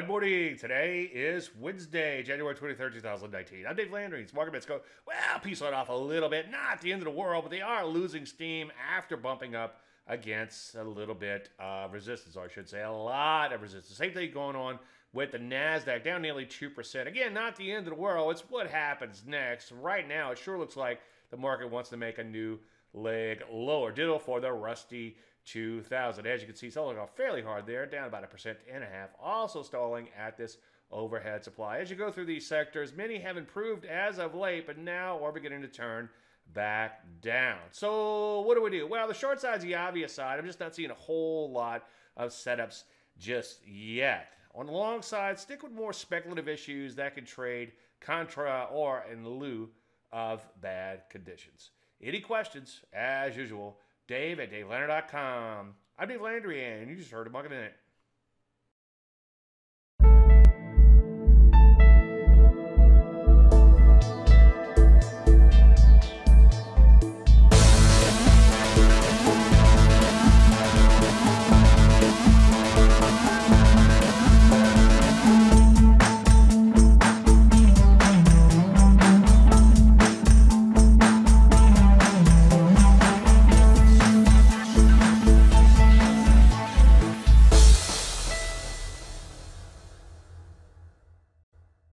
Today is Wednesday, January 23rd, 2019. I'm Dave Landry. It's market bets go, well, peace out off a little bit. Not the end of the world, but they are losing steam after bumping up against a little bit of resistance, or I should say a lot of resistance. Same thing going on with the NASDAQ, down nearly 2%. Again, not the end of the world. It's what happens next. Right now, it sure looks like the market wants to make a new leg lower. Ditto for the Russell 2000. As you can see, selling off fairly hard there, down about a percent and a half. Also stalling at this overhead supply. As you go through these sectors, many have improved as of late, but now are beginning to turn back down. So what do we do? Well, the short side is the obvious side. I'm just not seeing a whole lot of setups just yet. On the long side, stick with more speculative issues that can trade contra or in lieu of bad conditions. Any questions, as usual, Dave at DaveLandry.com. I'm Dave Landry, and you just heard a Market in it.